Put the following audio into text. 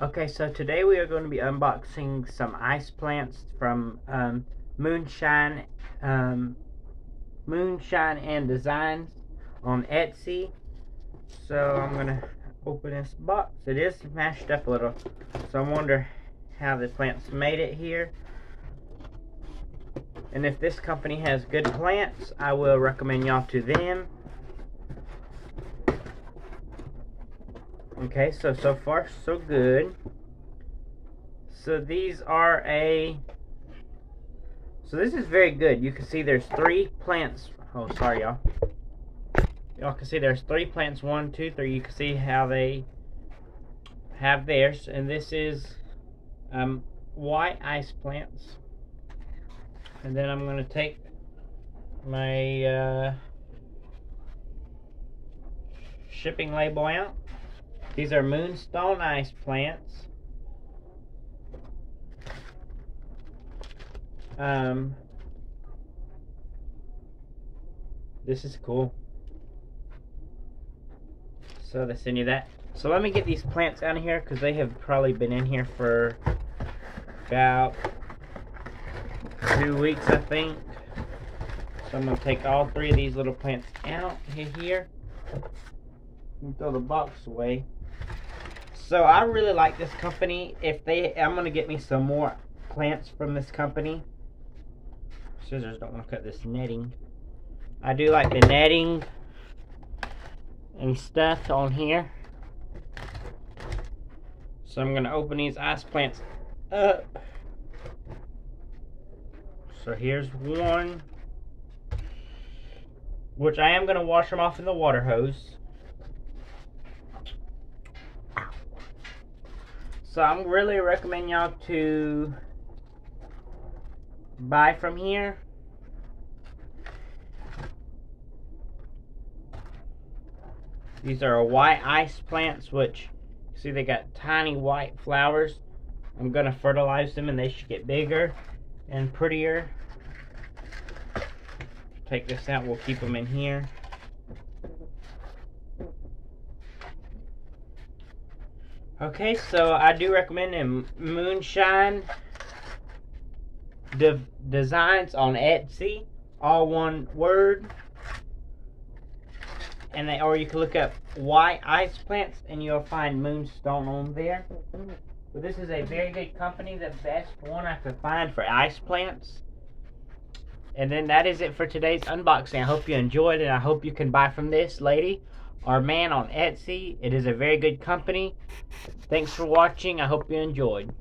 Okay, so today we are going to be unboxing some ice plants from um, Moonshine, um, Moonshine and Designs on Etsy. So I'm gonna open this box. It is smashed up a little, so I wonder how the plants made it here. And if this company has good plants, I will recommend y'all to them. Okay, so so far so good. So these are a So this is very good. You can see there's three plants. Oh, sorry y'all. Y'all can see there's three plants, one, two, three. You can see how they have theirs. And this is um, white ice plants. And then I'm gonna take my uh, shipping label out. These are moonstone ice plants. Um, this is cool. So they send you that. So let me get these plants out of here because they have probably been in here for about two weeks, I think. So I'm going to take all three of these little plants out here. And throw the box away. So I really like this company. If they, I'm gonna get me some more plants from this company. Scissors don't want to cut this netting. I do like the netting and stuff on here. So I'm gonna open these ice plants up. So here's one, which I am gonna wash them off in the water hose. So I'm really recommend y'all to buy from here. These are white ice plants, which see they got tiny white flowers. I'm gonna fertilize them and they should get bigger and prettier. Take this out, we'll keep them in here. Okay, so I do recommend them Moonshine De Designs on Etsy, all one word. And they, or you can look up white ice plants and you'll find Moonstone on there. But this is a very good company, the best one I could find for ice plants. And then that is it for today's unboxing. I hope you enjoyed it. I hope you can buy from this lady our man on Etsy. It is a very good company. Thanks for watching. I hope you enjoyed.